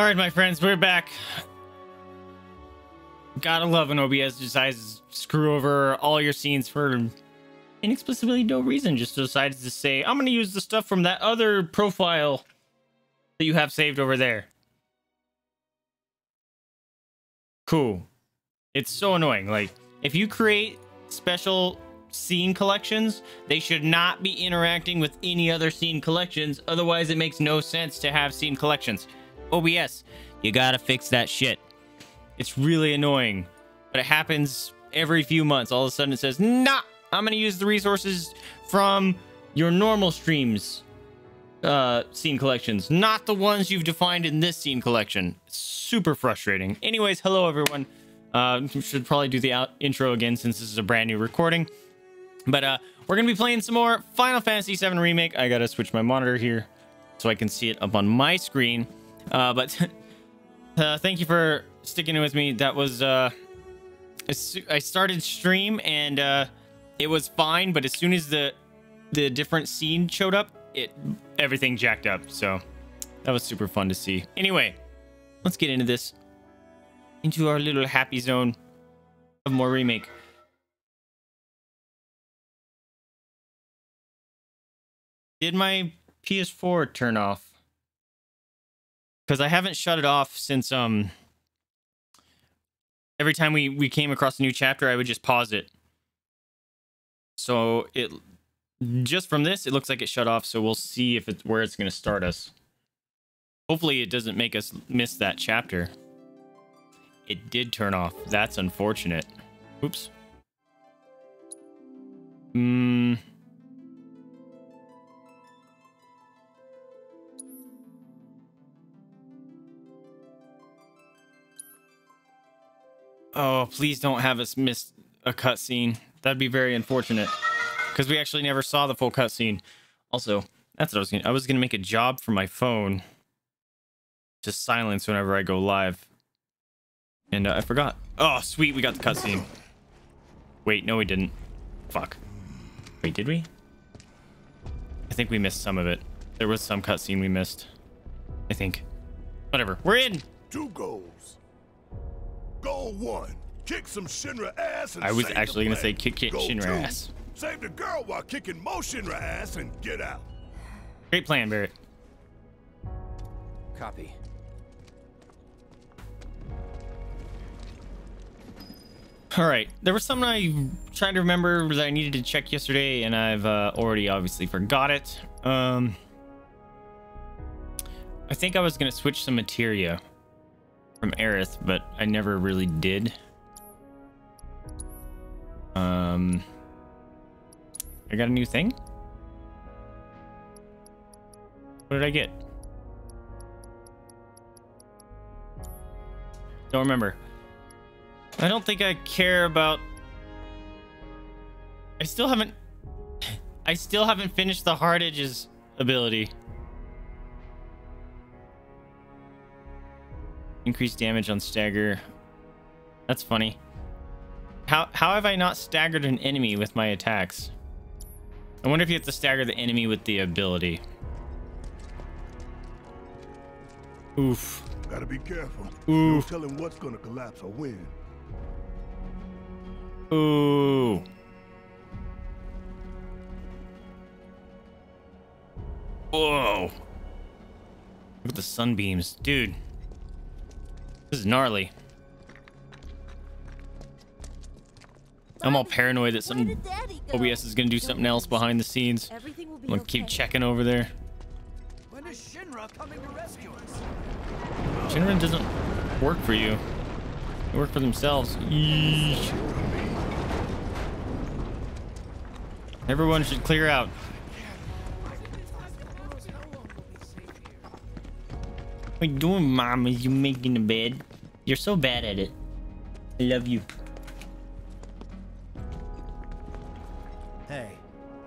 All right, my friends, we're back. Gotta love when OBS decides to screw over all your scenes for inexplicably no reason. Just decides to say, I'm gonna use the stuff from that other profile that you have saved over there. Cool. It's so annoying. Like, if you create special scene collections, they should not be interacting with any other scene collections. Otherwise, it makes no sense to have scene collections. OBS, you gotta fix that shit. It's really annoying, but it happens every few months. All of a sudden, it says, "Nah, I'm gonna use the resources from your normal streams." uh scene collections not the ones you've defined in this scene collection super frustrating anyways hello everyone uh should probably do the out intro again since this is a brand new recording but uh we're gonna be playing some more final fantasy 7 remake i gotta switch my monitor here so i can see it up on my screen uh but uh thank you for sticking with me. That was uh i started stream and uh it was fine but as soon as the the different scene showed up it everything jacked up. So that was super fun to see. Anyway let's get into this into our little happy zone of more remake. Did my ps4 turn off because i haven't shut it off since um every time we we came across a new chapter i would just pause it so it just from this, it looks like it shut off, so we'll see if it's where it's going to start us. Hopefully it doesn't make us miss that chapter. It did turn off. That's unfortunate. Oops. Hmm. Oh, please don't have us miss a cutscene. That'd be very unfortunate because we actually never saw the full cutscene. Also, that's what I was gonna. I was gonna make a job for my phone to silence whenever I go live, and uh, I forgot. Oh, sweet, we got the cutscene. Wait, no, we didn't. Fuck. Wait, did we? I think we missed some of it. There was some cutscene we missed. I think. Whatever. We're in. Two goals. Goal one: kick some Shinra ass. And I was save actually the gonna say kick kick Goal Shinra two, ass. Save the girl while kicking more Shinra ass and get out. Great plan, Barret. Copy. All right. There was something I tried to remember that I needed to check yesterday, and I've uh, already obviously forgot it. Um, I think I was gonna switch some materia from Aerith, but I never really did. Um, I got a new thing. What did I get? Don't remember. I don't think I care about. I still haven't. I still haven't finished the Hardedge's ability. Increased damage on stagger. That's funny. How how have I not staggered an enemy with my attacks? I wonder if you have to stagger the enemy with the ability. Oof. Gotta be careful. Ooh. No telling what's gonna collapse or when. Ooh. Whoa. Look at the sunbeams. Dude. This is gnarly. I'm all paranoid that some OBS is gonna do something else behind the scenes. I'm gonna keep checking over there. When is Shinra coming to rescue us? Shinra doesn't work for you. They work for themselves. Yeesh. Everyone should clear out. What you doing, mom? Is you making the bed? You're so bad at it. I love you. Hey,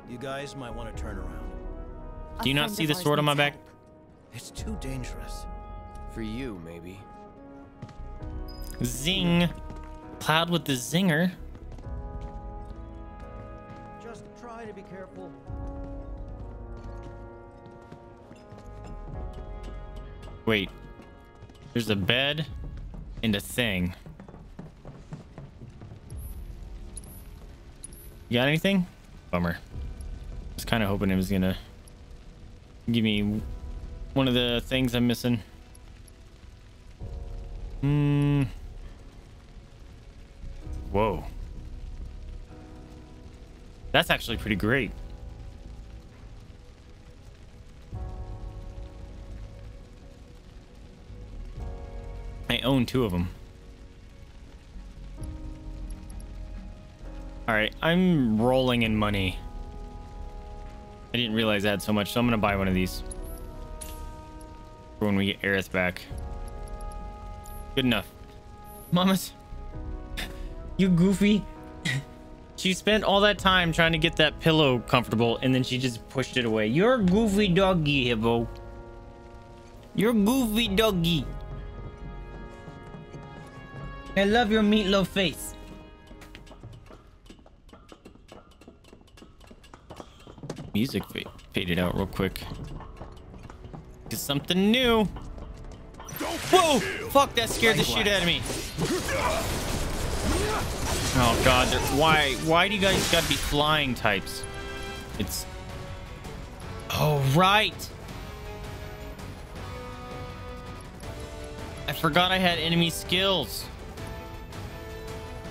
you guys might want to turn around. Do you A not see the sword on my back? It's too dangerous. For you, maybe. Zing. Plowed with the zinger. Just try to be careful. Wait. There's a bed and a thing. You got anything? Bummer. I was kind of hoping it was gonna give me one of the things I'm missing. Hmm. Whoa. That's actually pretty great. I own two of them. All right, I'm rolling in money. I didn't realize I had so much, so I'm gonna buy one of these for when we get Aerith back. Good enough. Mamas, you goofy. she spent all that time trying to get that pillow comfortable, and then she just pushed it away. You're goofy doggy, Hippo. You're goofy doggy. I love your meatloaf face. Music fa faded out real quick. Is something new. Whoa! Fuck, that scared the shit out of me. Oh god, why why do you guys gotta be flying types? It's Oh right. I forgot I had enemy skills.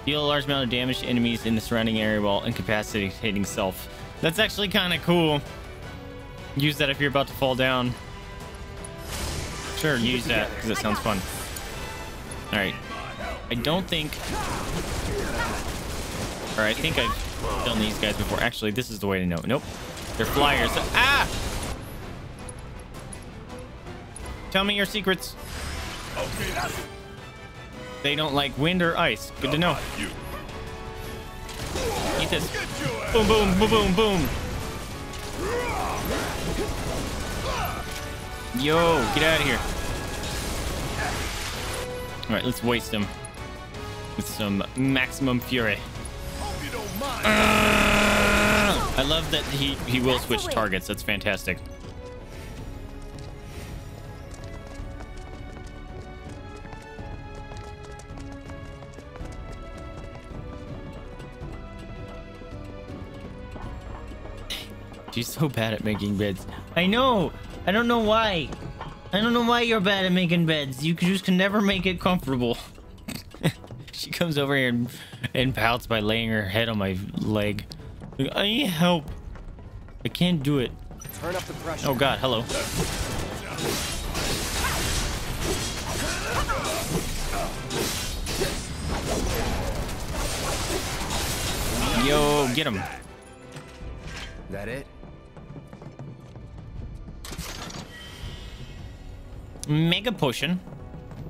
Deal a large amount of damage to enemies in the surrounding area while incapacitating self. That's actually kind of cool. Use that if you're about to fall down. Sure, use that because it sounds fun. All right. I don't think... Or I think I've done these guys before. Actually, this is the way to know. Nope. They're flyers. Ah! Tell me your secrets. Okay, that's it. They don't like wind or ice. Good to know. You. Eat this. Get your ass Boom, boom, boom, boom, boom. Yo, get out of here. All right, let's waste him with some maximum fury. Hope you don't mind. Ah! I love that he, he will switch targets. That's fantastic. She's so bad at making beds. I know. I don't know why. I don't know why you're bad at making beds. You just can never make it comfortable. she comes over here and, and pouts by laying her head on my leg. I need help. I can't do it. Turn up the pressure. Oh god, hello. Yo, get him. That it? Mega potion.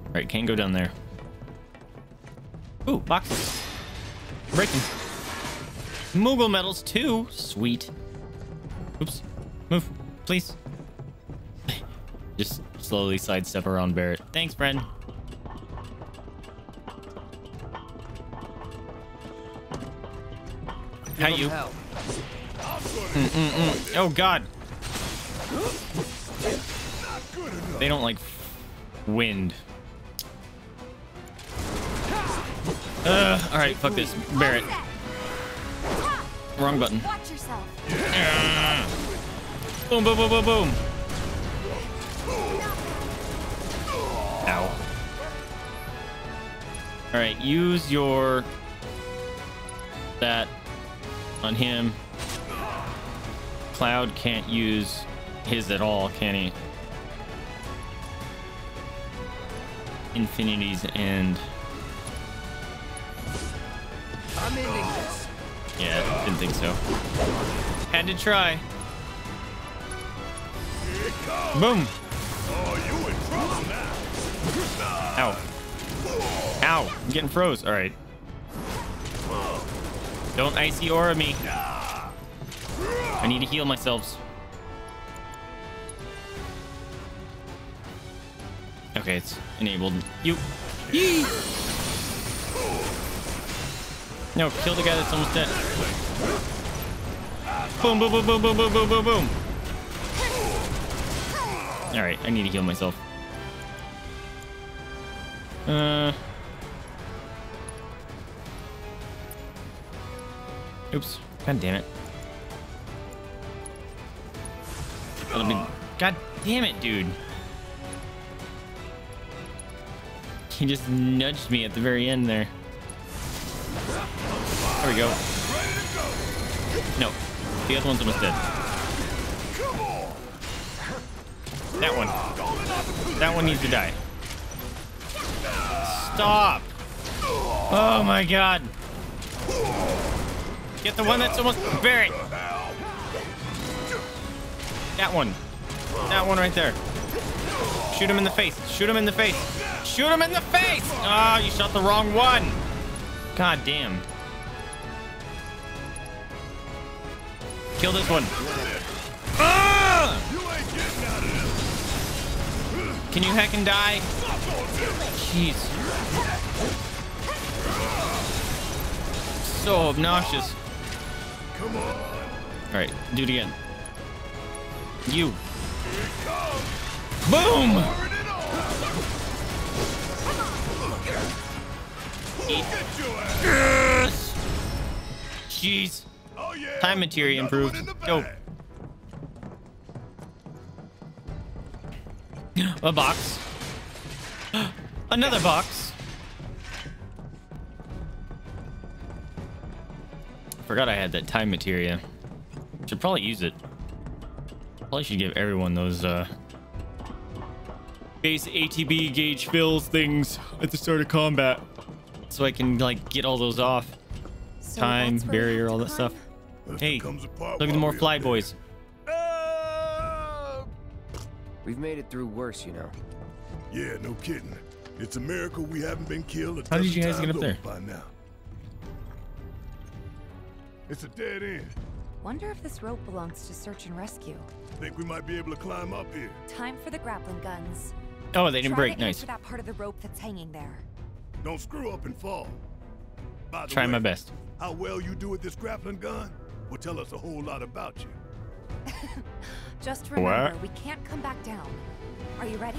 All right, can't go down there. Ooh, boxes. Breaking. Moogle medals too. Sweet. Oops. Move, please. Just slowly sidestep around Barret. Thanks, friend. How Give 'em you? hell. Mm, mm, mm. Oh God. They don't like wind. Uh, all right, fuck this, Barret. Wrong button. Watch yourself. Boom, boom, boom, boom, boom. Ow. All right, use your that on him. Cloud can't use his at all, can he? Infinity's end. I'm ending oh. this. Yeah, didn't think so. Had to try. Here it comes. Boom. Oh, you in trouble now. Ow. Ow. I'm getting froze. All right. Don't icy aura me. I need to heal myself. Okay, it's enabled. You. Yee! No, kill the guy that's almost dead. Boom, boom, boom, boom, boom, boom, boom, boom, boom. All right, I need to heal myself. Uh. Oops. God damn it. God damn it, dude. He just nudged me at the very end there. There we go. No. The other one's almost dead. That one. That one needs to die. Stop. Oh my god. Get the one that's almost buried. That one. That one right there. Shoot him in the face. Shoot him in the face. Shoot him in the face. Ah, oh, you shot the wrong one. God damn. Kill this one. Ah! Can you heck and die? Jeez. So obnoxious. Come on. All right, do it again. You. Boom! Eat. Yes! Jeez. Oh, yeah. Time materia Another improved. Dope. A box. Another box. Forgot I had that time materia. Should probably use it. Probably should give everyone those uh base ATB gauge fills things at the start of combat. So I can like get all those off. So Time, that's where we barrier, all that stuff. climb? If Hey, it comes apart Look at the more we're fly boys. We've made it through worse, you know. Yeah, no kidding. It's a miracle we haven't been killed a How did you guys get up there? by now. It's a dead end. Wonder if this rope belongs to search and rescue. Think we might be able to climb up here. Time for the grappling guns. Oh, they didn't Try break. to aim Nice. for that part of the rope that's hanging there. Don't screw up and fall. By the Try way, my best. How well you do with this grappling gun will tell us a whole lot about you. Just What? remember, we can't come back down. Are you ready?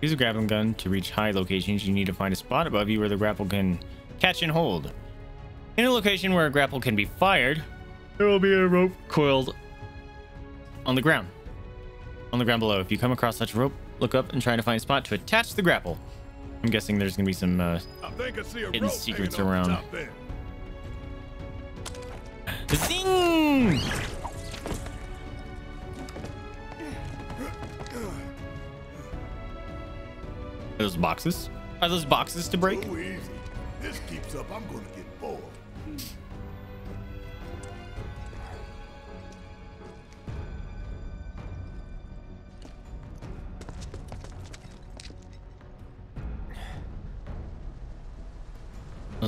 Use a grappling gun to reach high locations. You need to find a spot above you where the grapple can catch and hold. In a location where a grapple can be fired, there will be a rope coiled on the ground. On the ground below. If you come across such a rope, look up and try to find a spot to attach the grapple. I'm guessing there's gonna be some uh, I think I see a Hidden secrets hanging off the around. zing. Are those boxes? Are those boxes to break? This keeps up, I'm gonna get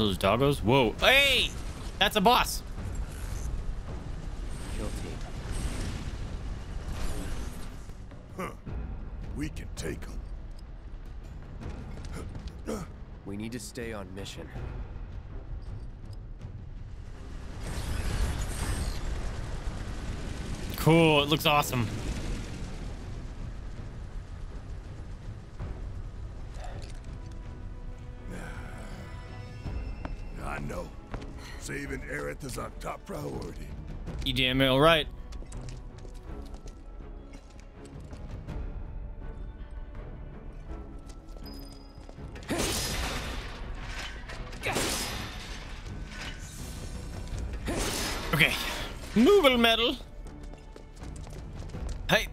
Are those doggos? Whoa. Hey! That's a boss. Kill team. Huh. We can take them. We need to stay on mission. Cool. It looks awesome. Saving Aerith is our top priority. You damn it, all right. Okay. Moogle medal. Hey.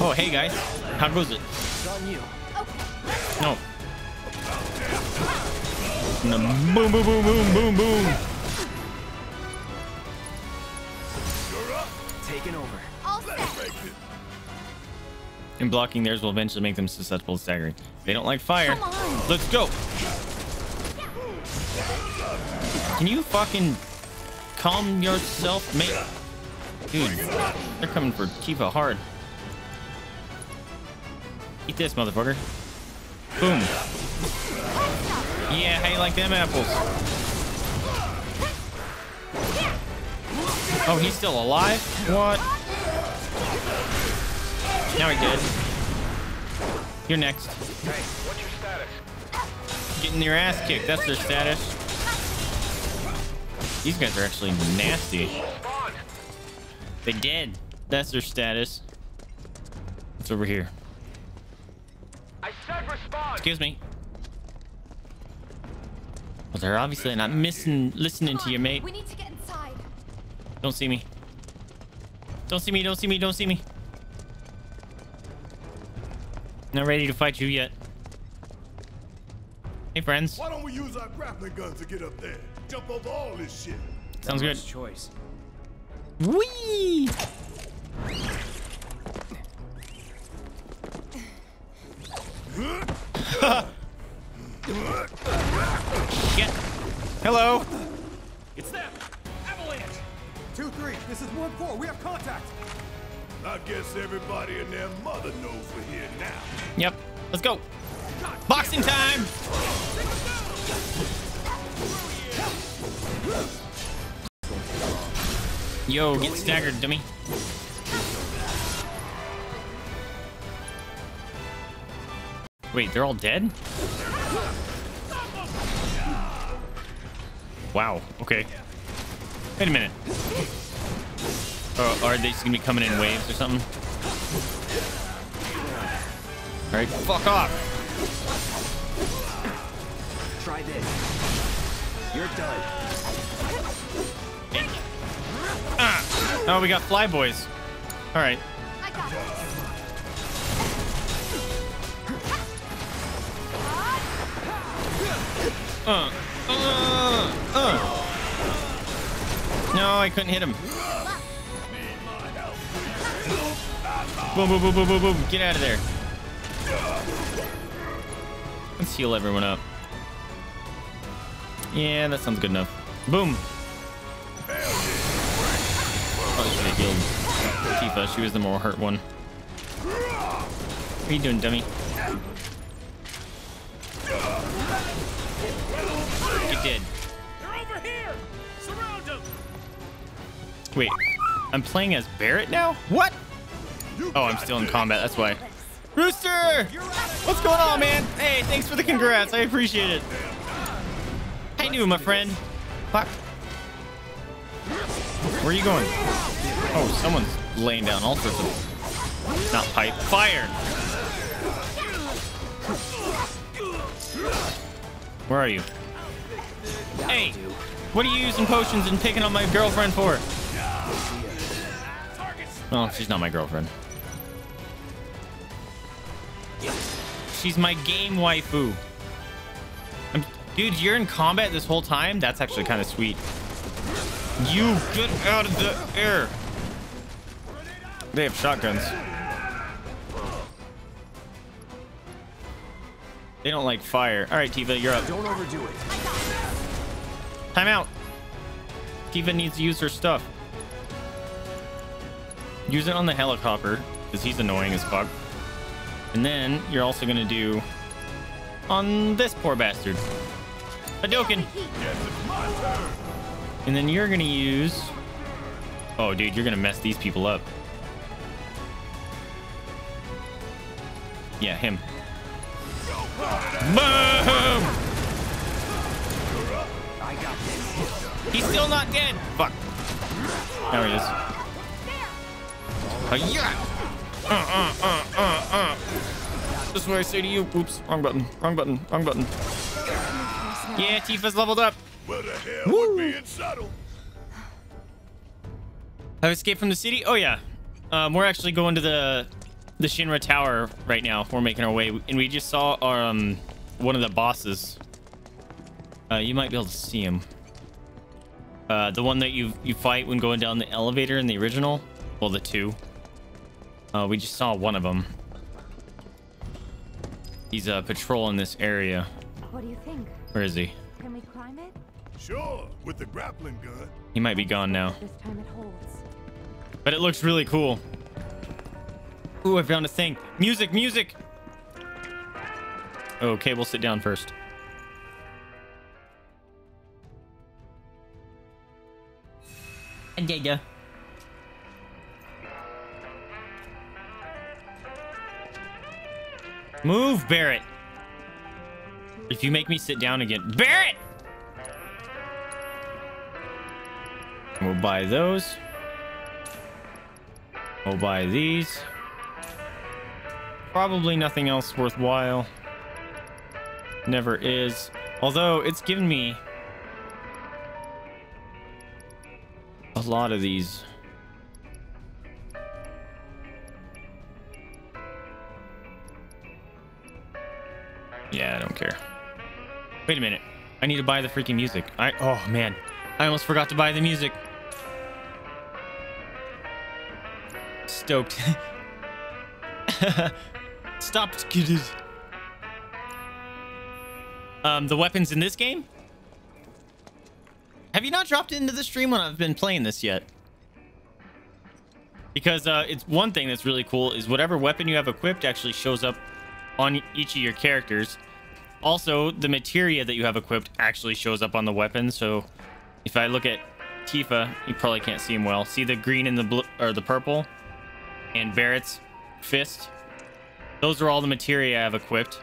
Oh, hey guys. How goes it? It's on you. No. No, boom, boom, boom, boom, boom, boom. You're up. Taking over. All Let's make it. And blocking theirs will eventually make them susceptible to staggering. They don't like fire. Let's go. Can you fucking calm yourself, mate? Dude, they're coming for Tifa hard. Eat this, motherfucker. Boom. Yeah, how you like them apples? Oh, he's still alive? What? Now he's dead. You're next. Hey, what's your status? Getting your ass kicked. That's their status. These guys are actually nasty. They dead. That's their status. It's over here? I said respond! Excuse me. Well, they're obviously not missing, listening to you, mate. We need to get inside. Don't see me. Don't see me, don't see me, don't see me. Not ready to fight you yet. Hey, friends. Why don't we use our grappling guns to get up there? Jump over all this shit. Sounds good. Much choice. Whee! Shit. Hello. It's them! Avalanche! 2-3, this is 1-4, we have contact! I guess everybody and their mother knows we're here now. Yep. Let's go. Boxing time. Yo, get staggered, dummy. Wait, they're all dead? Wow, okay. Wait a minute. Oh, are they just gonna be coming in waves or something? Alright, fuck off. Try this. You're done. Ah. Oh, we got fly boys. Alright. I got this. Uh, uh, uh. No, I couldn't hit him. Boom, boom, boom, boom, boom, boom. Get out of there. Let's heal everyone up. Yeah, that sounds good enough. Boom. Probably should have healed Tifa. She was the more hurt one. What are you doing, dummy? Get dead. Wait, I'm playing as Barret now? What? Oh, I'm still in combat. That's why. Rooster! What's going on, man? Hey, thanks for the congrats. I appreciate it. How you doing, my friend? Fuck. Where are you going? Oh, someone's laying down all sorts of... Not pipe. Fire! Where are you? Hey! What are you using potions and picking on my girlfriend for? Oh, she's not my girlfriend. She's my game waifu. I'm, dude, you're in combat this whole time? That's actually kind of sweet. You get out of the air. They have shotguns. They don't like fire. All right, Tifa, you're up. Don't overdo it. Time out. Tifa needs to use her stuff. Use it on the helicopter, because he's annoying as fuck. And then you're also gonna do on this poor bastard. Turn. And then you're gonna use. Oh, dude, you're gonna mess these people up. Yeah, him. Boom! He's still not dead. Fuck. There he is. Oh, yeah. Uh, uh, uh, uh, uh. This is what I say to you. Oops, wrong button. Wrong button. Wrong button. Yeah, Tifa's leveled up. Well, the hell with being subtle. Have escaped from the city? Oh yeah. Um, we're actually going to the the Shinra Tower right now. We're making our way, and we just saw our, um one of the bosses. Uh, you might be able to see him. Uh, the one that you you fight when going down the elevator in the original. Well, the two. Uh, we just saw one of them. He's uh, patrolling this area. What do you think? Where is he? Can we climb it? Sure, with the grappling gun. He might be gone now. This time it holds. But it looks really cool. Ooh, I found a thing. Music, music! Okay, we'll sit down first. Yeah. Move, Barret. If you make me sit down again. Barret! We'll buy those. We'll buy these. Probably nothing else worthwhile. Never is. Although it's given me a lot of these. Yeah, I don't care. Wait a minute. I need to buy the freaking music. I oh man. I almost forgot to buy the music. Stoked. Stop, kiddies. Um, the weapons in this game? Have you not dropped into the stream when I've been playing this yet? Because uh, it's one thing that's really cool is whatever weapon you have equipped actually shows up on each of your characters. Also, the materia that you have equipped actually shows up on the weapon. So if I look at Tifa, you probably can't see him well. See the green and the blue or the purple and Barret's fist. Those are all the materia I have equipped.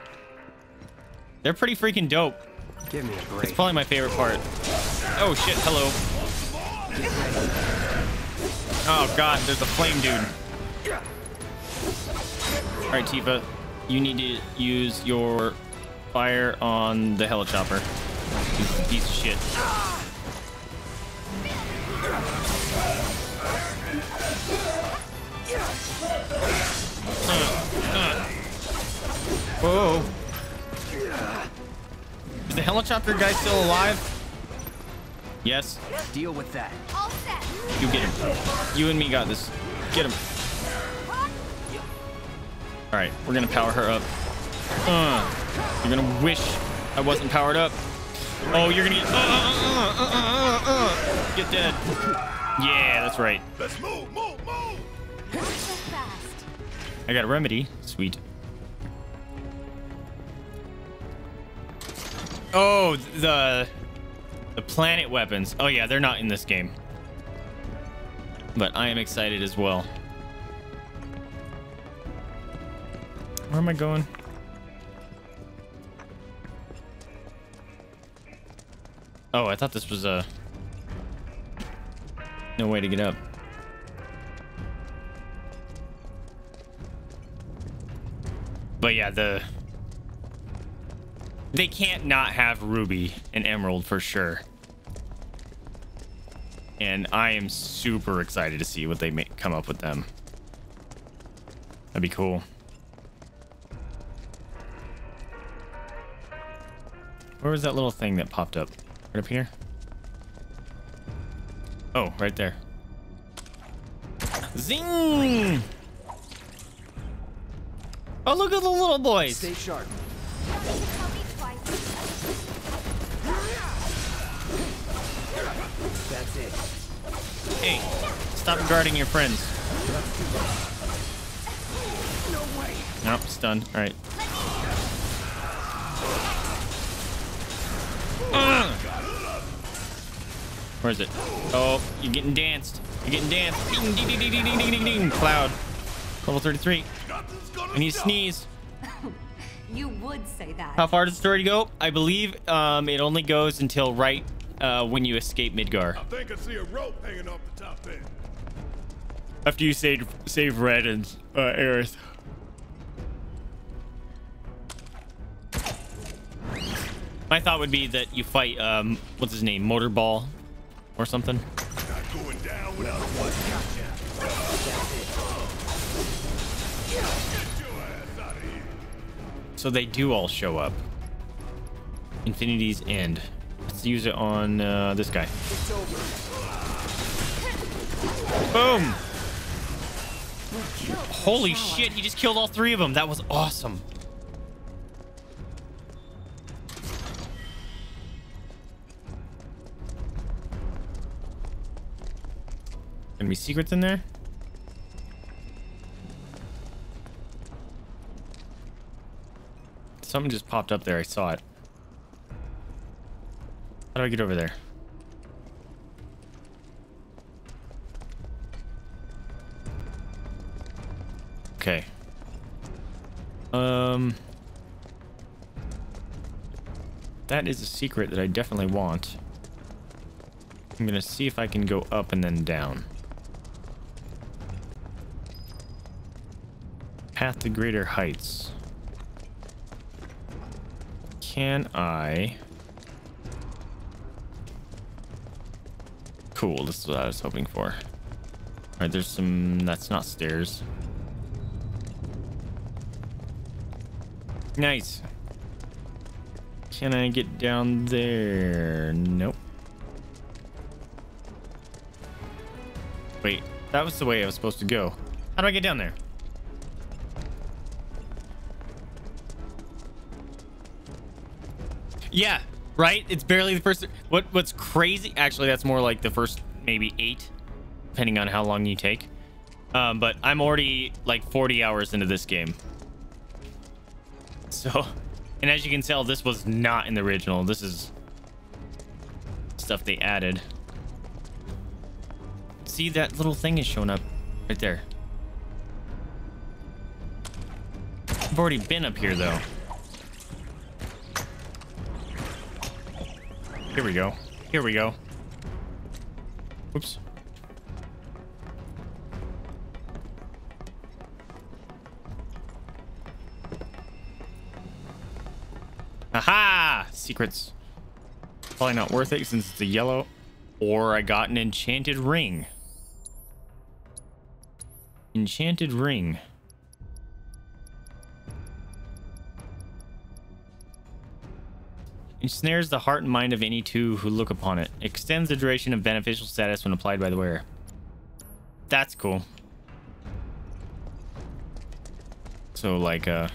They're pretty freaking dope. Give me a break. It's probably my favorite part. Oh shit, hello. Oh god, there's a flame dude. Alright, Tifa. You need to use your fire on the helichopper. You piece of shit. Uh, uh. Whoa. Is the helicopter guy still alive? Yes. Deal with that. All set. You get him. You and me got this. Get him. All right, we're gonna power her up. Uh, you're gonna wish I wasn't powered up. Oh, you're gonna get. Uh, uh, uh, uh, uh, uh. Get dead. Yeah, that's right. Let's move, move, move! I got a remedy. Sweet. Oh, the the planet weapons. Oh yeah, they're not in this game. But I am excited as well. Where am I going? Oh, I thought this was a no way to get up. But yeah, the they can't not have Ruby and Emerald for sure. And I am super excited to see what they may come up with them. That'd be cool. Where was that little thing that popped up? Right up here? Oh, right there. Zing! Oh, look at the little boys. Stay sharp. Don't need to tell me twice. That's it. Hey, stop guarding your friends. No way. Nope, stunned. All right. Ah! Ugh. Where is it? Oh, you're getting danced. You're getting danced. Ding, ding, ding, ding, ding, ding, ding, ding. Cloud. Level 33. Nothing's gonna I need to sneeze. You would say that. How far does the story go? I believe um, it only goes until right uh, when you escape Midgar. I think I see a rope hanging off the top end. After you save save Red and uh, Aerith. My thought would be that you fight um, what's his name, Motorball, or something. So they do all show up. Infinity's End. Let's use it on uh, this guy. Boom! Holy shit, he just killed all three of them. That was awesome. Be secrets in there? Something just popped up there. I saw it. How do I get over there? Okay. Um, that is a secret that I definitely want. I'm gonna see if I can go up and then down. Path to greater heights. Can I... Cool, this is what I was hoping for. All right, there's some... That's not stairs. Nice. Can I get down there? Nope. Wait, that was the way I was supposed to go. How do I get down there? Yeah, right? It's barely the first... What What's crazy... Actually, that's more like the first maybe eight, depending on how long you take. Um, but I'm already like 40 hours into this game. So, and as you can tell, this was not in the original. This is stuff they added. See, that little thing is showing up right there. I've already been up here, though. Here we go. Here we go. Oops. Aha! Secrets. Probably not worth it since it's a yellow. Or I got an enchanted ring. Enchanted ring. Ensnares the heart and mind of any two who look upon it. Extends the duration of beneficial status when applied by the wearer. That's cool. So like uh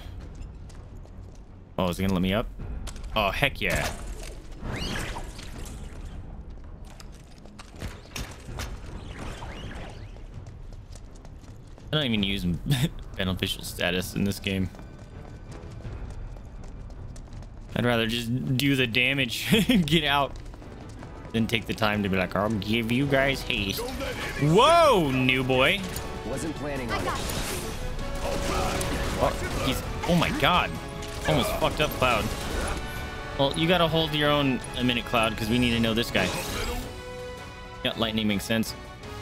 Oh, is it gonna let me up? Oh heck yeah. I don't even use beneficial status in this game. I'd rather just do the damage, get out, than take the time to be like, I'll give you guys haste. Whoa, new boy. Wasn't planning on it. Oh, he's, oh my god. Almost fucked up Cloud. Well, you gotta hold your own a minute, Cloud, because we need to know this guy. Yeah, lightning makes sense.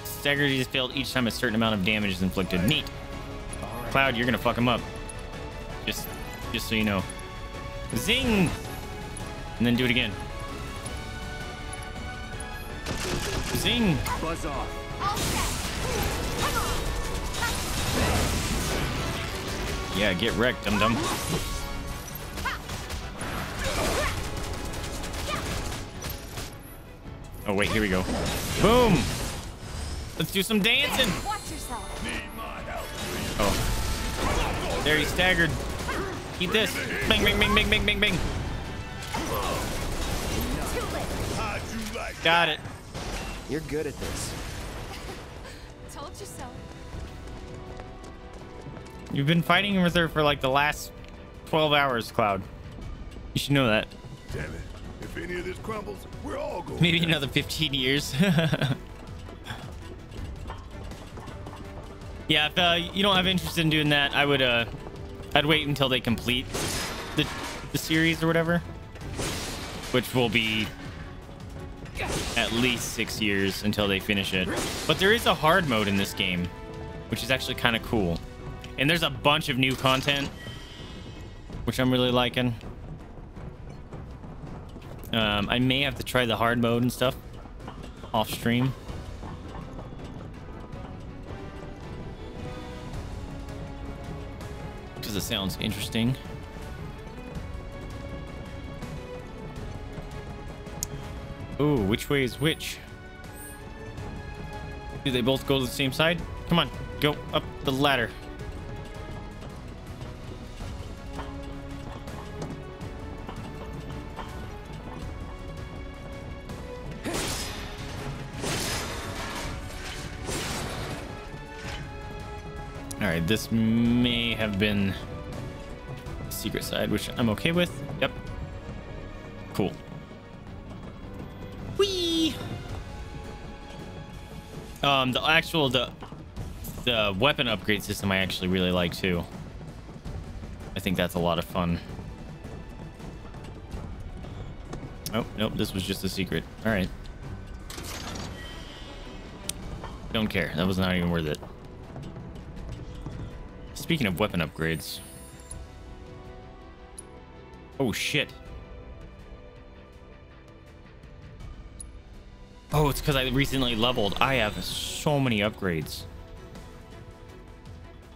Staggered is failed each time a certain amount of damage is inflicted. Neat. Cloud, you're gonna fuck him up. Just, just so you know. Zing! And then do it again. Zing! Buzz off. Yeah, get wrecked, dum dum. Oh wait, here we go. Boom! Let's do some dancing. Oh, there he staggered. Keep this. Bing, bing, bing, bing, bing, bing, bang. How'd you like Got it. You're good at this. Told you so. You've been fighting with her for like the last 12 hours, Cloud. You should know that. Damn it. If any of this crumbles, we're all going Maybe down. another 15 years. yeah, if uh, you don't have interest in doing that, I would uh, I'd wait until they complete the the series or whatever, which will be at least six years until they finish it. But there is a hard mode in this game, which is actually kind of cool, and there's a bunch of new content, which I'm really liking. Um, I may have to try the hard mode and stuff off stream. Sounds interesting. Ooh, which way is which? Do they both go to the same side? Come on, go up the ladder. All right, this may have been secret side, which I'm okay with. Yep. Cool. Whee! Um, the actual the the weapon upgrade system I actually really like too. I think that's a lot of fun. Oh, nope, this was just a secret. All right. Don't care. That was not even worth it. Speaking of weapon upgrades. Oh, shit. Oh, it's because I recently leveled. I have so many upgrades.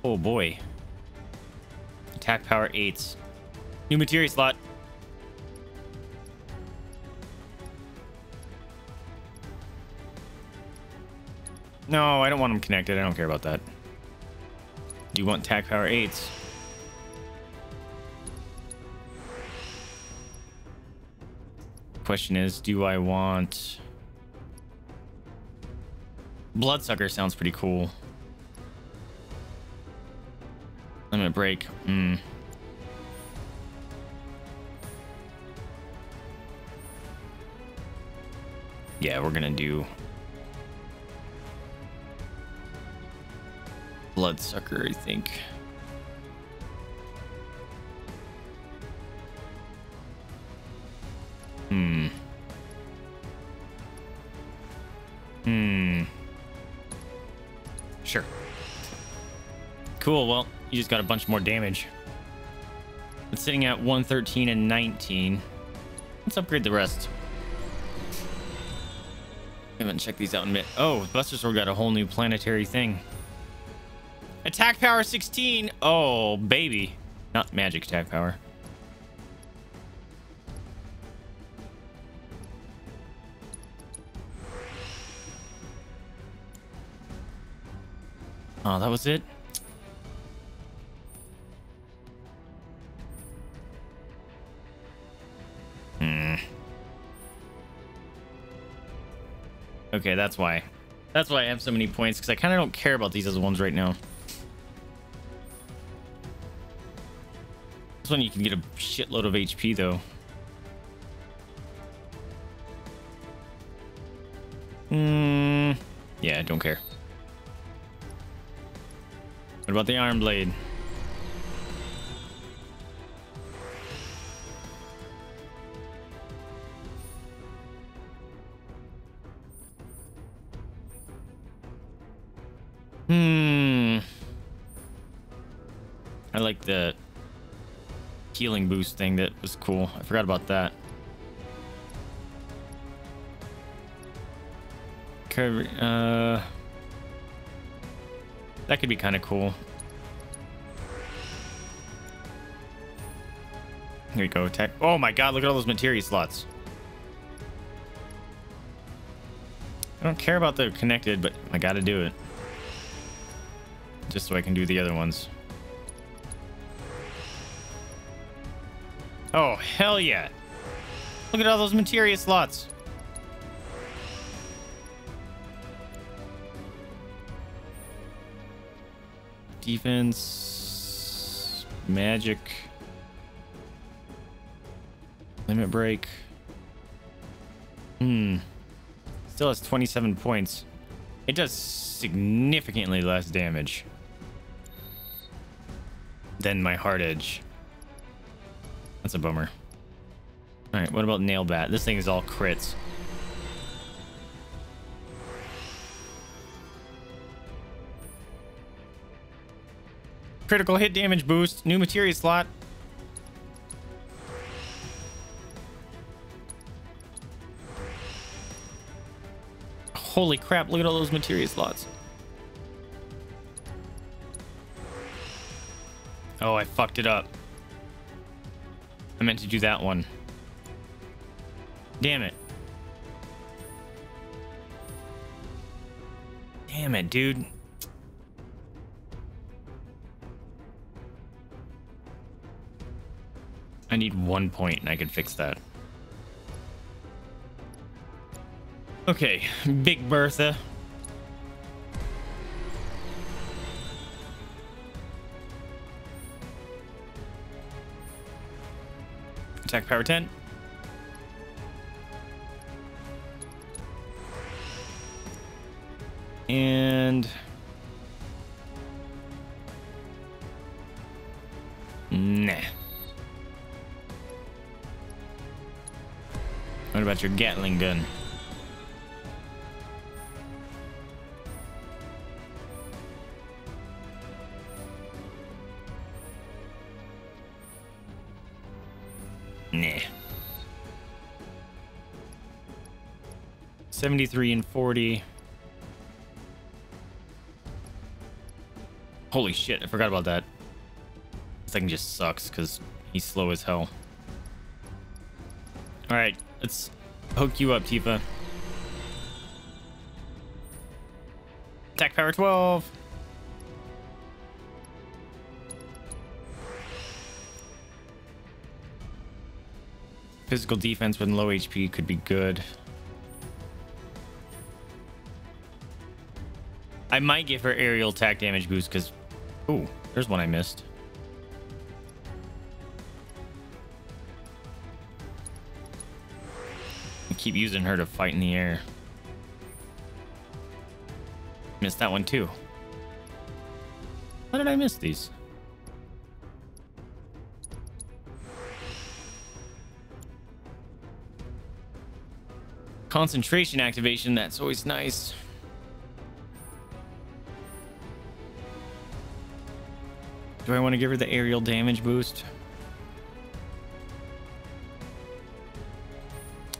Oh, boy. Attack power 8s. New materia slot. No, I don't want them connected. I don't care about that. You want attack power 8s? Question is, do I want... Bloodsucker sounds pretty cool. Limit break. Hmm. Yeah, we're gonna do Bloodsucker, I think. Hmm. Hmm. Sure. Cool, well, you just got a bunch more damage. It's sitting at 113 and 19. Let's upgrade the rest. I haven't checked these out in a minute. Oh, Buster Sword got a whole new planetary thing. Attack power 16. Oh, baby. Not magic attack power. Oh, that was it? Hmm. Okay, that's why. That's why I have so many points, because I kind of don't care about these other ones right now. This one you can get a shitload of HP, though. Hmm. Yeah, I don't care. What about the Iron Blade? Hmm. I like the healing boost thing that was cool. I forgot about that. Cover, uh, that could be kind of cool. Here we go. Tech. Oh my god, look at all those materia slots. I don't care about the connected, but I gotta do it. Just so I can do the other ones. Oh, hell yeah. Look at all those materia slots. Defense. Magic. Limit break. Hmm. Still has 27 points. It does significantly less damage than my Hardedge. That's a bummer. All right, what about nail bat? This thing is all crits. Critical hit damage boost. New materia slot. Holy crap, look at all those materia slots. Oh, I fucked it up. I meant to do that one. Damn it. Damn it, dude. Need one point and I can fix that. Okay, Big Bertha. Attack power 10. About your Gatling gun? Nah. 73 and 40. Holy shit, I forgot about that. This thing just sucks because he's slow as hell. Alright, let's hook you up, Tifa. Attack power 12. Physical defense with low HP could be good. I might give her aerial attack damage boost because... Ooh, there's one I missed. Keep using her to fight in the air. Missed that one too. How did I miss these? Concentration activation, that's always nice. Do I want to give her the aerial damage boost?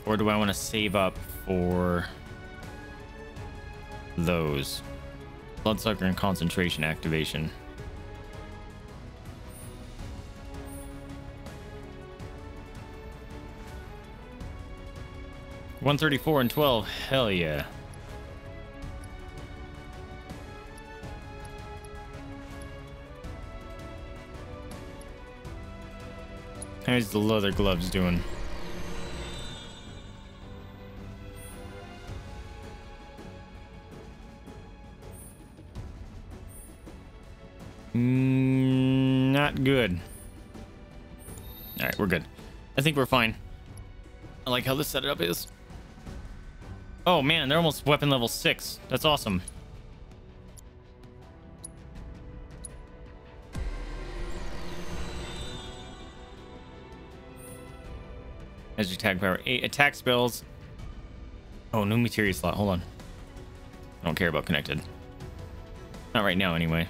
Or do I want to save up for those? Bloodsucker and concentration activation. One thirty-four and twelve. Hell yeah. How's the leather gloves doing? I think we're fine. I like how this setup is. Oh man, they're almost weapon level six. That's awesome. Magic attack power eight attack spells. Oh, new materia slot. Hold on. I don't care about connected. Not right now, anyway.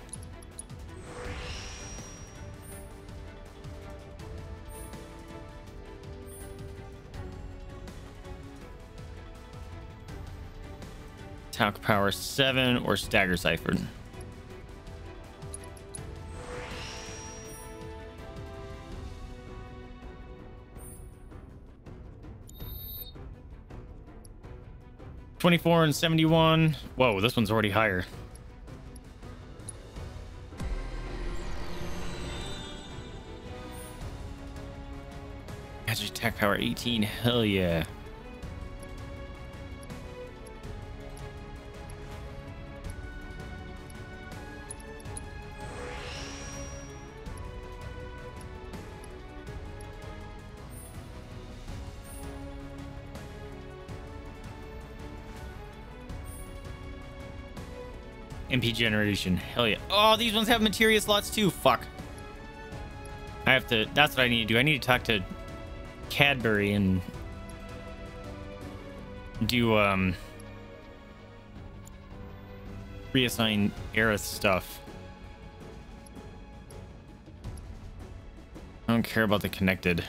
Attack power 7 or stagger cipher. Twenty-four and seventy-one. Whoa, this one's already higher. Magic attack power 18. Hell yeah. MP generation. Hell yeah. Oh, these ones have materia slots too. Fuck. I have to... That's what I need to do. I need to talk to Cadbury and do, um... Reassign Aerith stuff. I don't care about the connected.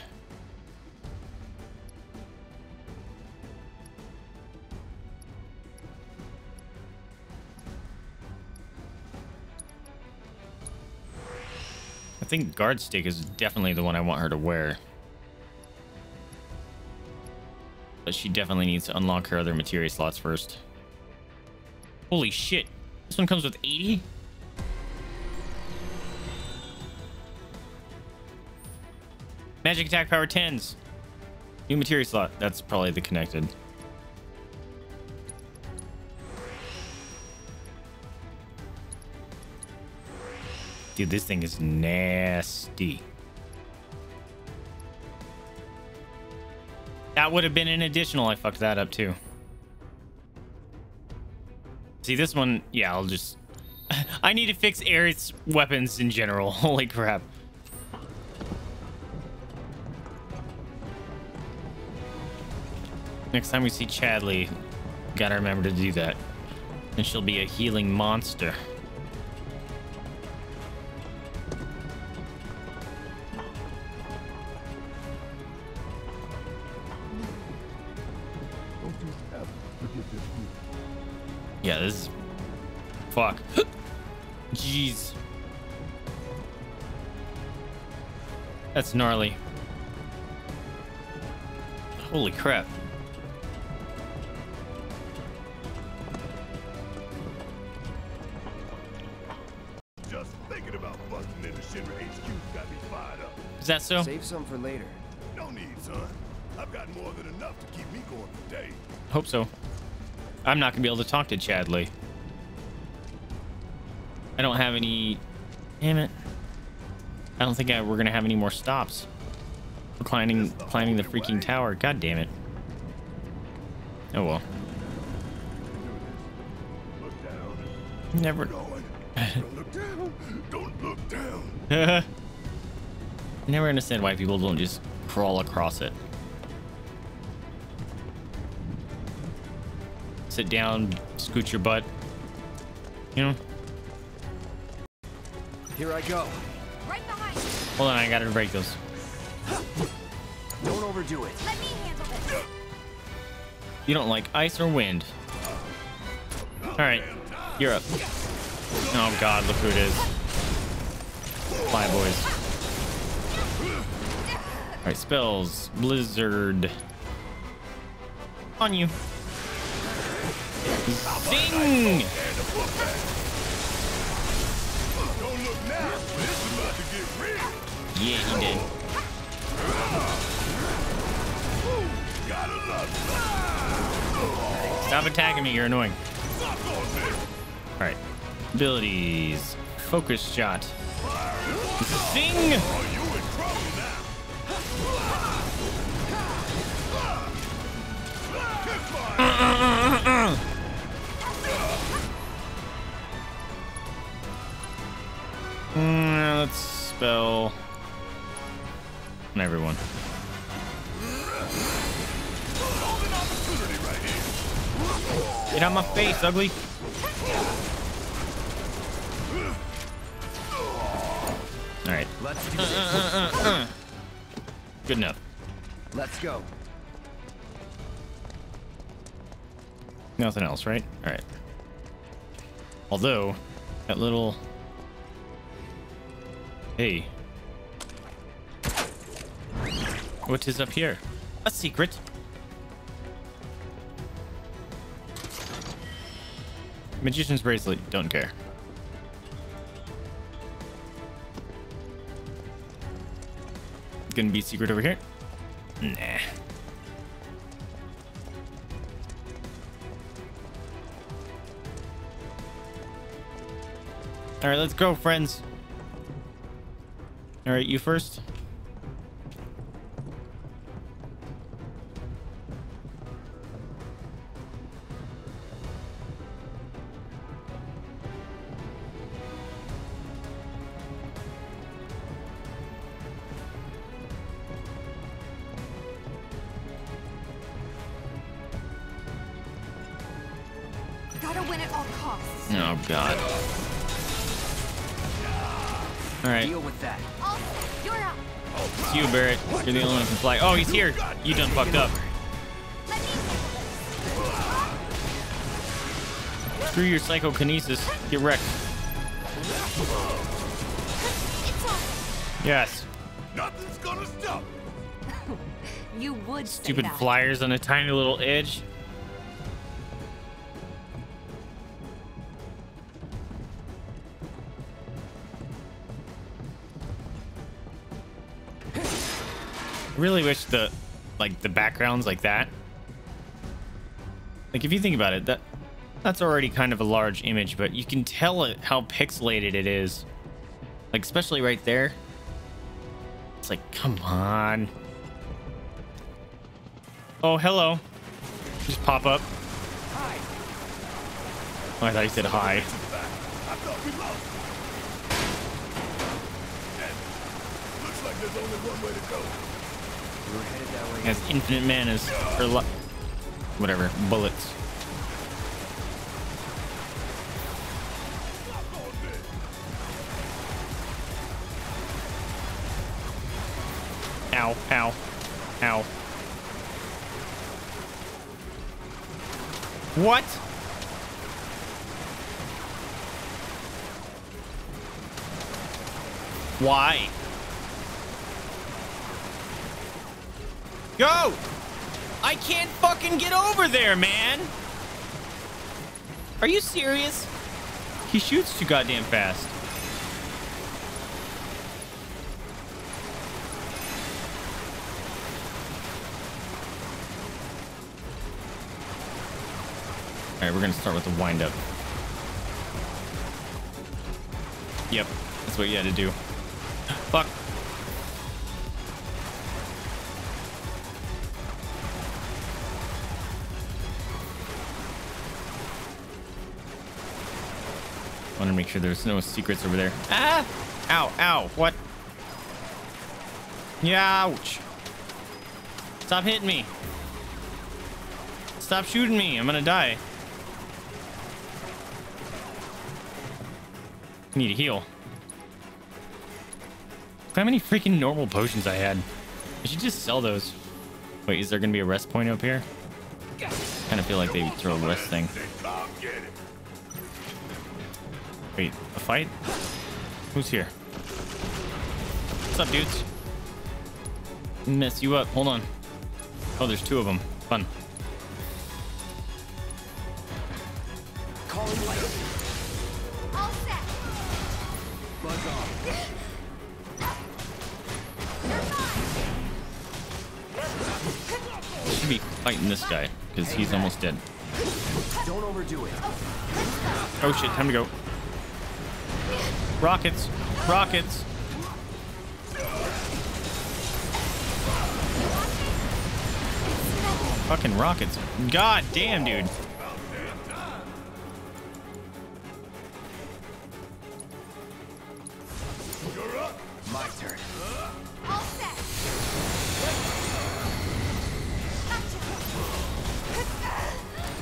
Think guard stick is definitely the one I want her to wear. But she definitely needs to unlock her other materia slots first. Holy shit. This one comes with 80? Magic attack power 10s. New materia slot. That's probably the connected. Dude, this thing is nasty. That would have been an additional. I fucked that up too. See, this one, yeah, I'll just... I need to fix Aerith's weapons in general. Holy crap. Next time we see Chadley, gotta remember to do that. And she'll be a healing monster. That's gnarly. Holy crap. Just thinking about busting into Shinra HQ got me fired up. Is that so? Save some for later. No need, son. I've got more than enough to keep me going for days. Hope so. I'm not gonna be able to talk to Chadley. I don't have any. Damn it. I don't think I, we're gonna have any more stops. Climbing, climbing the freaking tower. God damn it. Oh well. Never. Don't look down. Don't look down. Never understand why people don't just crawl across it. Sit down, scoot your butt. You know? Here I go. Right behind you. Hold on, I gotta break those. Don't overdo it. Let me handle this. You don't like ice or wind. Alright, you're up. Oh god, look who it is. Fly boys. Alright, spells. Blizzard. On you. Zing! Yeah, he did. Stop attacking me, you're annoying. Alright. Abilities. Focus shot. Zing! Now? Kick fire. Mm, let's spell on everyone. Golden opportunity right here. Get out my face, ugly. All right. Let's do this. Uh, Good enough. Let's go. Nothing else, right? All right. Although, that little. Hey. What is up here? A secret. Magician's bracelet. Don't care. Gonna be secret over here? Nah. All right, let's go, friends. All right, you first. Oh God. All right, Deal with that. You're up. it's you, Barret. You're the only one who can fly. Oh, he's here. You done fucked up. Let me handle this. Screw your psychokinesis. Get wrecked. Yes. Nothing's gonna stop. You would Stupid flyers on a tiny little edge. I really wish the like the backgrounds like that. Like if you think about it, that that's already kind of a large image, but you can tell it how pixelated it is. Like especially right there. It's like, come on. Oh, hello. Just pop up. Hi. Oh, I thought you said hi. There's only one way to go. Has infinite manas. Or whatever bullets. Ow, ow, ow. What? Why? Go! I can't fucking get over there, man! Are you serious? He shoots too goddamn fast. Alright, we're gonna start with the wind up. Yep, that's what you had to do. Fuck. Want to make sure there's no secrets over there. Ah! Ow, ow, what? Yeah, Ouch. Stop hitting me. Stop shooting me. I'm gonna die. Need a heal. How many freaking normal potions I had. I should just sell those. Wait, is there gonna be a rest point up here? kind of feel like they throw a rest thing. Fight? Who's here? What's up, dudes? Mess you up. Hold on. Oh, there's two of them. Fun. Calling light. All set. Buzz off. Should be fighting this guy because he's almost dead. Don't overdo it. Oh shit, time to go. Rockets. Rockets. Fucking rockets. God damn, dude.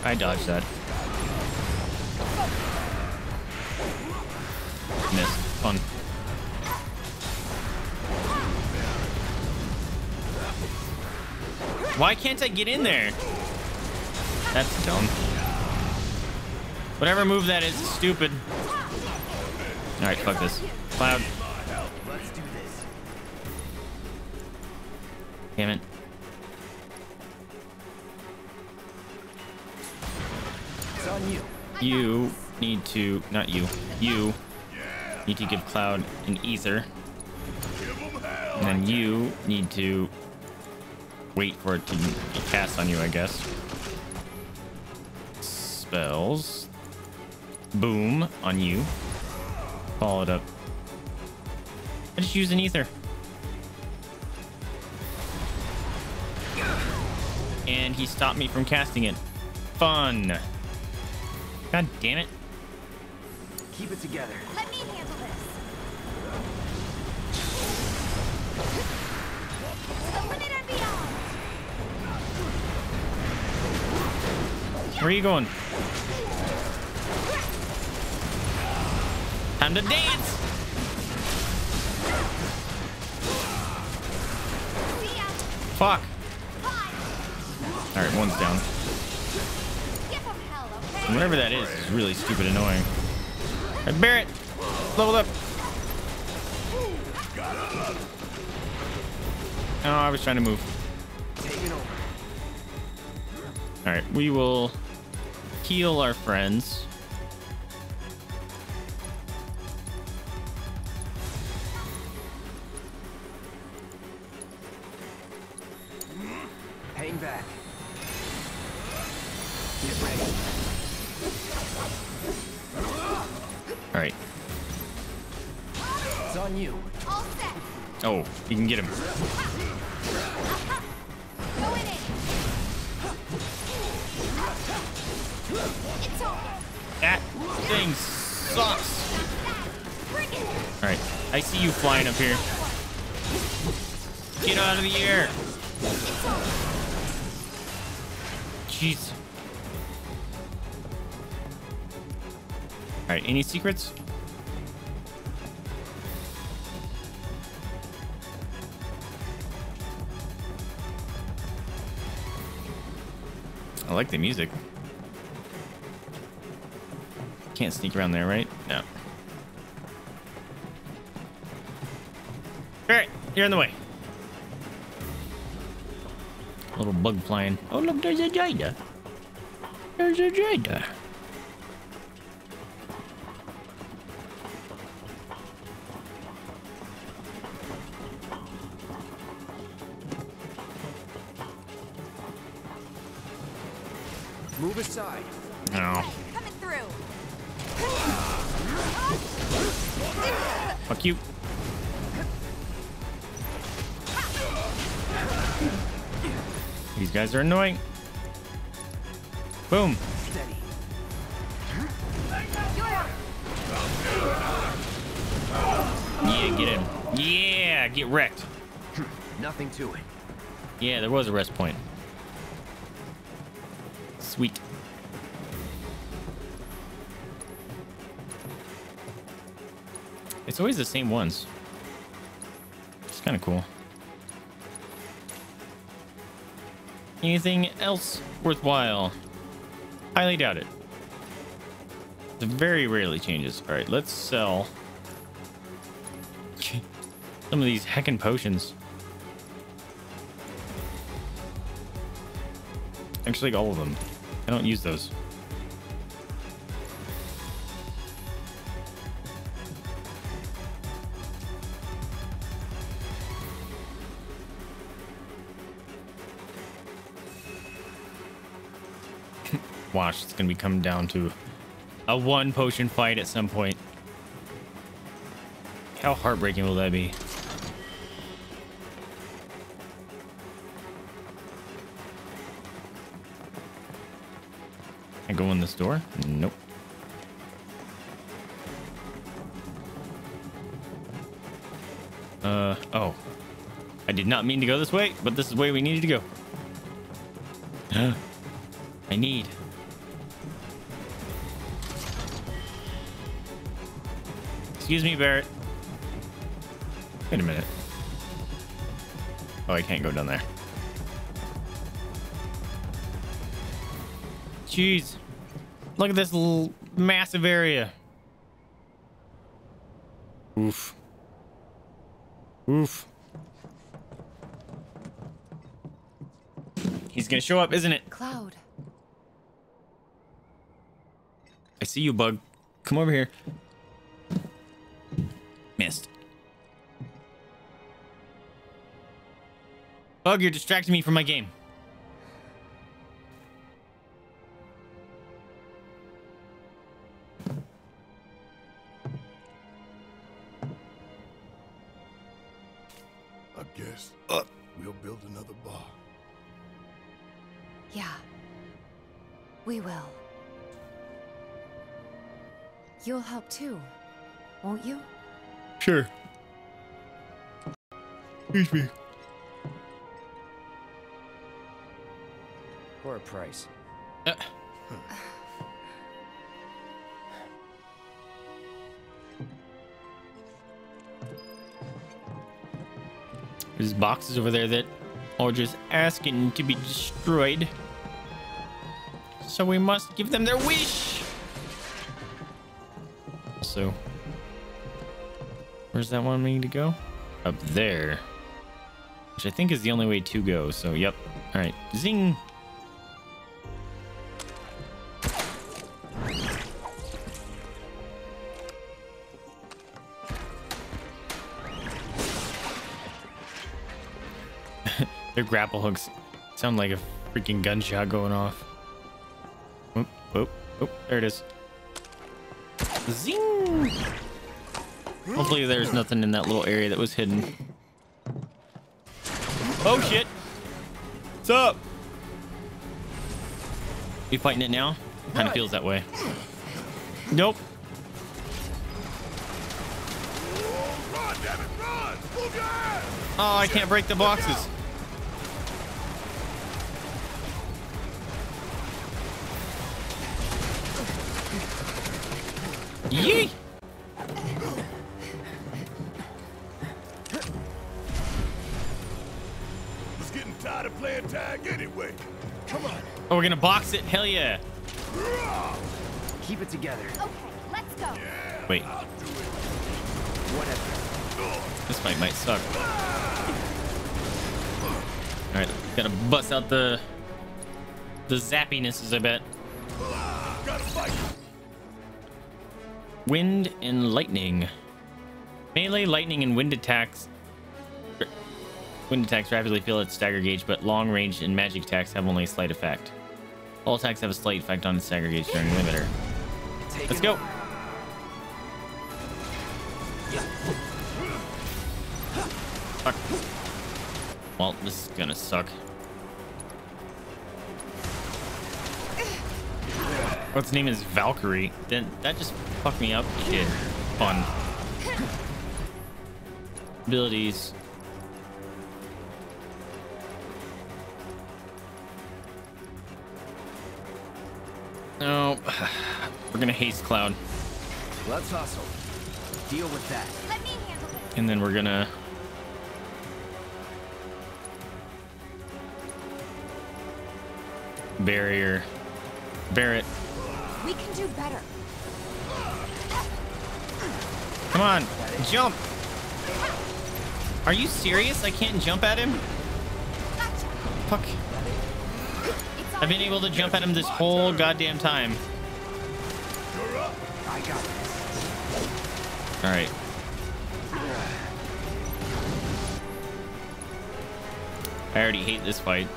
I dodged that. Why can't I get in there? That's dumb. Whatever move that is, is stupid. Alright, fuck this. Cloud. Damn it. You. You need to, not you, you need to give Cloud an ether. And then you need to wait for it to be cast on you, I guess. Spells. Boom on you. Follow it up. I just use an ether. And he stopped me from casting it. Fun. God damn it. Keep it together. Let Where are you going? Time to dance. Fuck. All right, one's down. Whatever that is is really stupid annoying. Hey, Barret, leveled up. Oh, I was trying to move. All right, we will heal our friends. Thing sucks. All right, I see you flying up here. Get out of the air. jeez. All right, any secrets? I like the music. Can't sneak around there, right? No. Alright, you're in the way. Little bug flying. Oh, look, there's a Jada. There's a Jada. Guys are annoying. Boom. Steady. You're up. Yeah, get him. Yeah, get wrecked. Nothing to it. Yeah, there was a rest point. Sweet. It's always the same ones. It's kind of cool. Anything else worthwhile? Highly doubt it. It very rarely changes. All right, let's sell some of these heckin' potions. Actually, all of them. I don't use those. Watch, it's gonna be coming down to a one potion fight at some point. How heartbreaking will that be? I go in this door? Nope. Uh, oh. I did not mean to go this way, but this is the way we needed to go. Excuse me, Barret. Wait a minute. Oh, I can't go down there. Jeez. Look at this little massive area. Oof. Oof. He's gonna show up, isn't it? Cloud. I see you, Bug. Come over here. Bug, you're distracting me from my game. I guess we'll build another bar. Yeah. We will. You'll help too, won't you? Sure. Excuse me. Price. Uh, There's boxes over there that are just asking to be destroyed. So we must give them their wish. So, where's that one need to go? Up there. Which I think is the only way to go. So, yep. All right. Zing. Their grapple hooks sound like a freaking gunshot going off. Oop, oop, oop, there it is. Zing! Hopefully there's nothing in that little area that was hidden. Oh shit! What's up? You fighting it now? Kind of feels that way. Nope. Oh, I can't break the boxes. Yee! Was getting tired of playing tag anyway. Come on. Oh, we're gonna box it. Hell yeah. Keep it together. Okay, let's go. Wait, Whatever. this fight might suck. All right, gotta bust out the the zappinesses. I bet. Gotta fight. Wind and lightning. Melee, lightning, and wind attacks. Wind attacks rapidly fill its stagger gauge, but long range and magic attacks have only a slight effect. All attacks have a slight effect on the stagger gauge during limiter. Let's go. Fuck. Well, this is gonna suck. What's name is Valkyrie? Then that just fucked me up. Shit. Fun. Abilities. No. We're gonna haste cloud. Let's hustle. Deal with that. Let me handle this. And then we're gonna barrier Barret. We can do better. Come on, jump. Are you serious? I can't jump at him? Fuck. I've been able to jump at him this whole goddamn time. I got this. All right. I already hate this fight.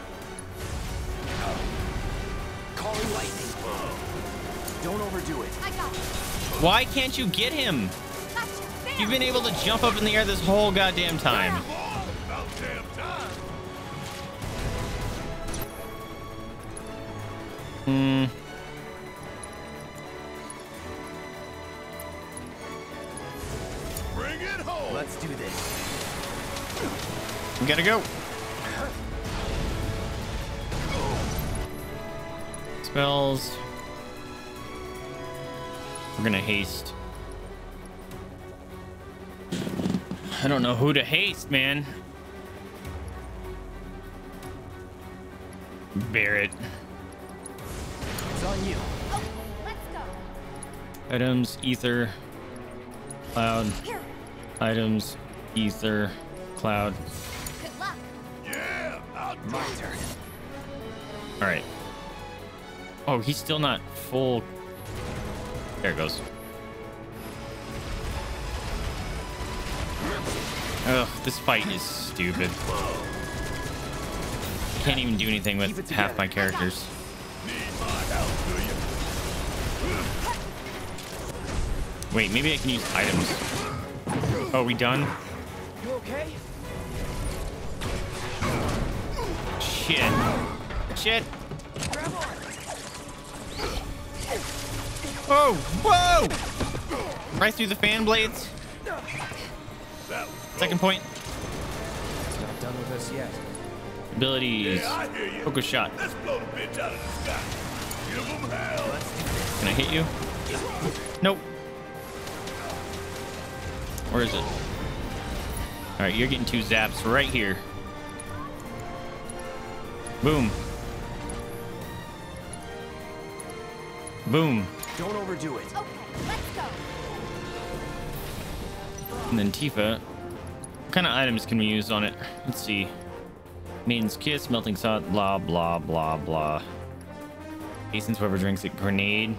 Why can't you get him? You've been able to jump up in the air this whole goddamn time. I don't know who to haste, man. Barret. It's on you. Okay, let's go. Items, ether, cloud. Here. Items, ether, cloud. Good luck. Yeah. I'll My turn. All right. Oh, he's still not full. There it goes. Ugh, this fight is stupid. I can't even do anything with half my characters. Need my help, do you? Wait, maybe I can use items. Oh, we done? You okay? Shit. Shit. Oh, Whoa! Right through the fan blades. That was Second point. It's not done with us yet. Abilities. Yeah, I hear you. Focus shot. Let's blow the bitch out of the sky. Give 'em hell. Can I hit you? Nope. Where is it? All right, you're getting two zaps right here. Boom. Boom. Don't overdo it. Okay, let's go. And then Tifa. What kind of items can we use on it? Let's see. Maiden's Kiss, Melting Salt, blah, blah, blah, blah. Hastens whoever drinks it. Grenade.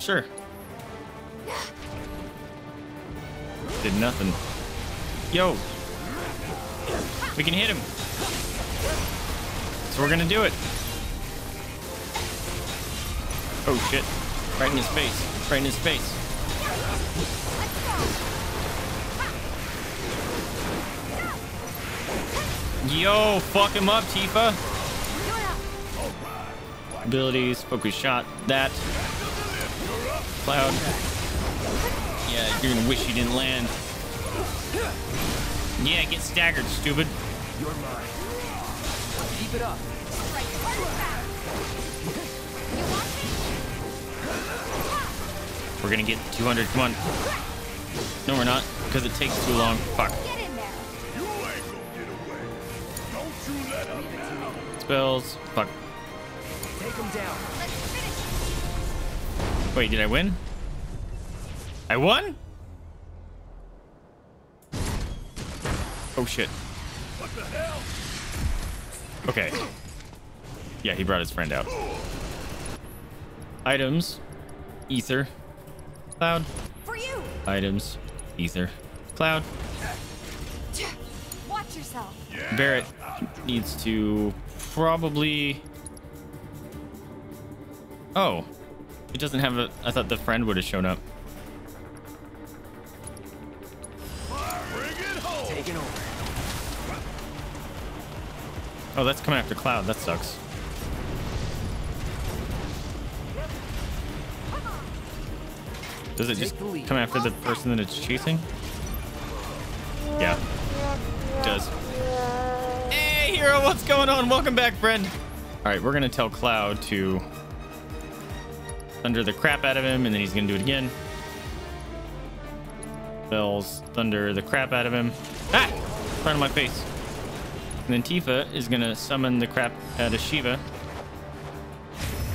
Sure. Did nothing. Yo. We can hit him. So we're gonna do it. Oh shit. Right in his face. Right in his face. Yo, fuck him up, Tifa. Abilities, focus shot, that. Cloud. Yeah, you're gonna wish you didn't land. Yeah, get staggered, stupid. You're mine. Keep it up. We're gonna get 200. Come on. No, we're not, because it takes too long. Fuck. Spells. Fuck. Wait, did I win? I won? Oh shit. What the hell? Okay. Yeah, he brought his friend out. Items. Ether. Cloud. For you. Items. Ether. Cloud. Watch yourself. Barret needs to probably. Oh, it doesn't have a. I thought the friend would have shown up. Bring it home. Taking over. Oh, that's coming after Cloud. That sucks. Does it just Take the lead. come after the person that it's chasing? Yeah, it does. Hey, hero, what's going on? Welcome back, friend. All right, we're gonna tell Cloud to thunder the crap out of him, and then he's gonna do it again. Bells thunder the crap out of him. Ah! Right on my face. And then Tifa is gonna summon the crap out of Shiva.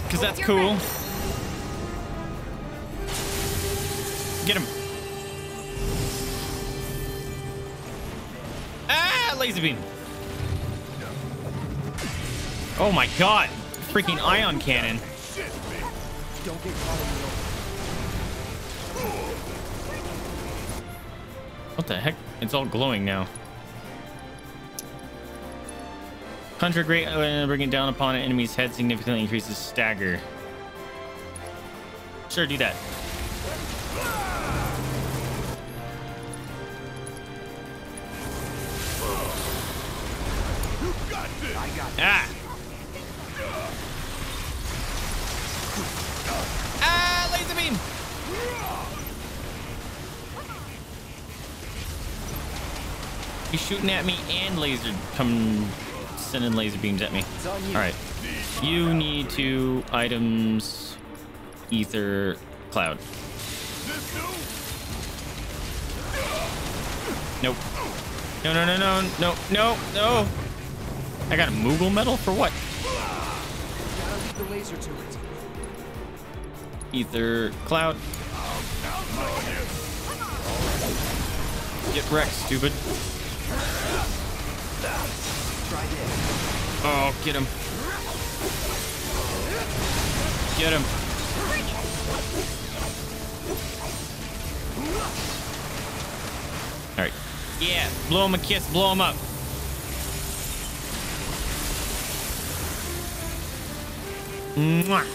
Cause that's You're cool. Get him. Ah, laser beam. Oh my god. Freaking ion cannon. What the heck? It's all glowing now. Conjure great uh, bringing down upon an enemy's head significantly increases stagger. Sure, do that. Ah! Ah, laser beam! You shooting at me and laser come sending laser beams at me. It's on you. All right. You need two items ether cloud. No, no, no, no, no, no, no. I got a Moogle medal for what? Ether cloud. Get wrecked, stupid. Oh, get him. Get him. Yeah, blow him a kiss, blow him up. Mwah.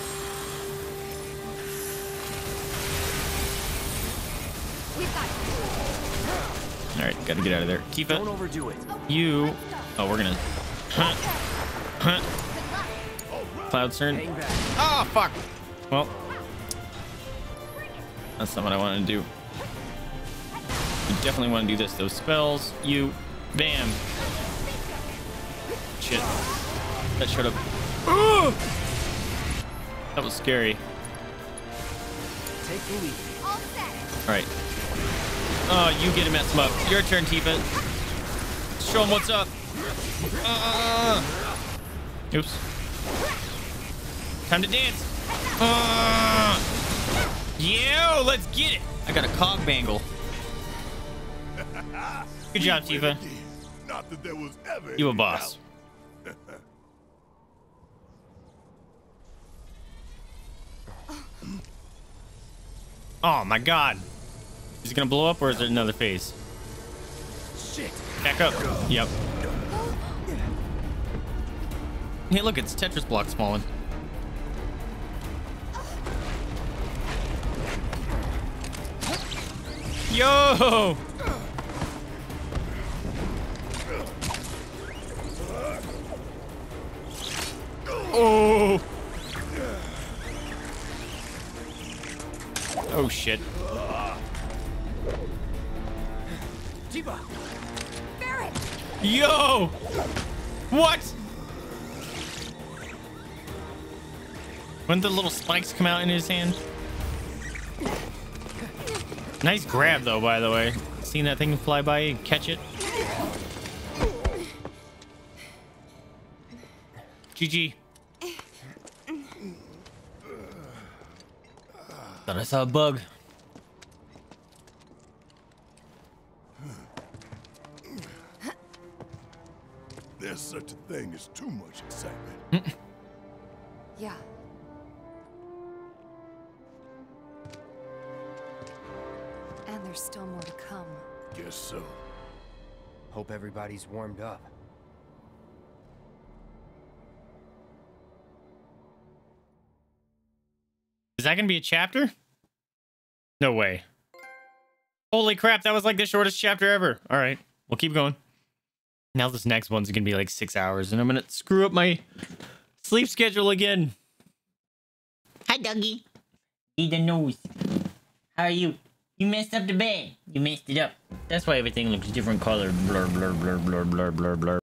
We've got you. All right, gotta get out of there. Keep it. Don't overdo it. You. Oh, we're gonna. Huh. Huh. Good luck. Cloud Cern. Oh, fuck. Well, that's not what I wanted to do. You definitely want to do this. Those spells. You. Bam. Shit. That showed up. Ooh! That was scary. Take the lead. All set. All right. Oh, you get him, mess him up. Your turn, Tifa. Show him what's up. Uh, oops. Time to dance. Uh, yo, let's get it. I got a cog bangle. Good job, Tifa. Not that there was ever You a boss. Oh my god. Is it gonna blow up or is it another phase? Shit. Back up. Yep. Hey, look, it's Tetris blocks falling. Yo! Oh! Oh shit. Tifa. Barret. Yo! What? When the little spikes come out in his hand? Nice grab though, by the way. Seen that thing fly by and catch it? GG. Thought I saw a bug. There's such a thing as too much excitement. Hmm. Yeah. And there's still more to come. Guess so. Hope everybody's warmed up. That gonna be a chapter? No way. Holy crap, that was like the shortest chapter ever. All right, we'll keep going. Now this next one's gonna be like six hours, and I'm gonna screw up my sleep schedule again. Hi, Dougie. Need the nose. How are you? You messed up the bed. You messed it up. That's why everything looks different color. Blur, blur, blur, blur, blur, blur, blur.